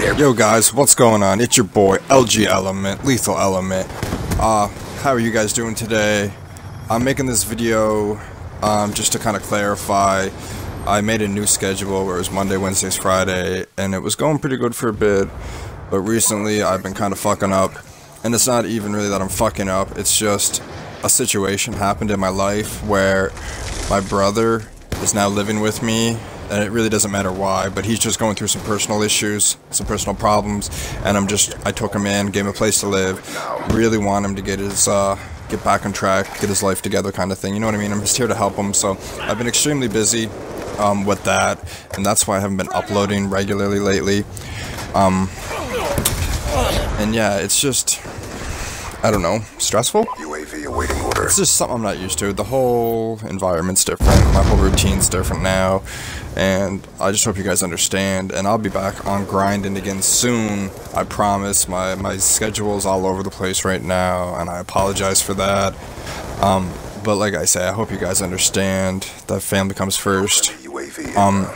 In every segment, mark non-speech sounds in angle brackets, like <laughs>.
Yo guys, what's going on? It's your boy LG Element, Lethal Element. Uh, how are you guys doing today? I'm making this video um, just to kind of clarify. I made a new schedule where it was Monday, Wednesdays, Friday, and it was going pretty good for a bit. But recently I've been kind of fucking up. And it's not even really that I'm fucking up, it's just a situation happened in my life where my brother is now living with me and it really doesn't matter why, but he's just going through some personal issues, some personal problems, and I'm just, I took him in, gave him a place to live, really want him to get his, uh, get back on track, get his life together kind of thing, you know what I mean? I'm just here to help him, so I've been extremely busy, um, with that, and that's why I haven't been uploading regularly lately, um, and yeah, it's just, I don't know, stressful? UAV awaiting order. It's just something I'm not used to. The whole environment's different. My whole routine's different now. And I just hope you guys understand. And I'll be back on grinding again soon. I promise. My, my schedule's all over the place right now. And I apologize for that. Um, but like I say, I hope you guys understand that family comes first. Um,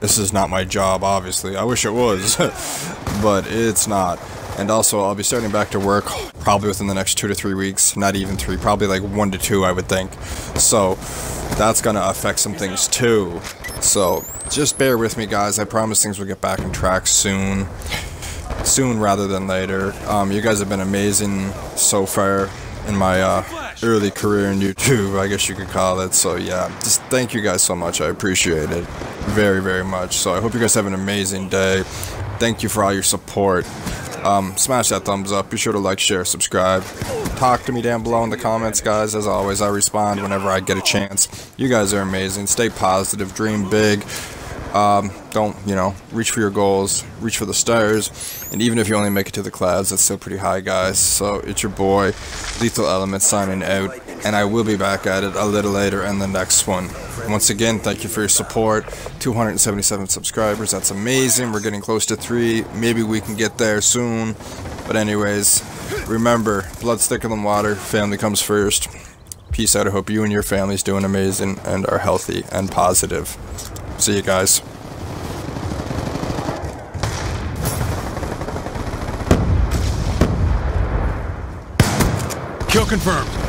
this is not my job, obviously. I wish it was, <laughs> but it's not. And also, I'll be starting back to work probably within the next two to three weeks. Not even three, probably like one to two, I would think. So, that's gonna affect some things too. So, just bear with me, guys. I promise things will get back on track soon. Soon rather than later. Um, you guys have been amazing so far in my uh, early career in YouTube, I guess you could call it. So yeah, just thank you guys so much. I appreciate it very, very much. So I hope you guys have an amazing day. Thank you for all your support. Um, smash that thumbs up. Be sure to like, share, subscribe. Talk to me down below in the comments, guys. As always, I respond whenever I get a chance. You guys are amazing. Stay positive. Dream big. Um, don't, you know, reach for your goals, reach for the stars, and even if you only make it to the clouds, that's still pretty high, guys. So it's your boy, Lethal Element, signing out, and I will be back at it a little later in the next one. Once again, thank you for your support. 277 subscribers, that's amazing. We're getting close to three. Maybe we can get there soon. But anyways, remember, blood's thicker than water. Family comes first. Peace out. I hope you and your family's doing amazing and are healthy and positive. See you guys. Kill confirmed.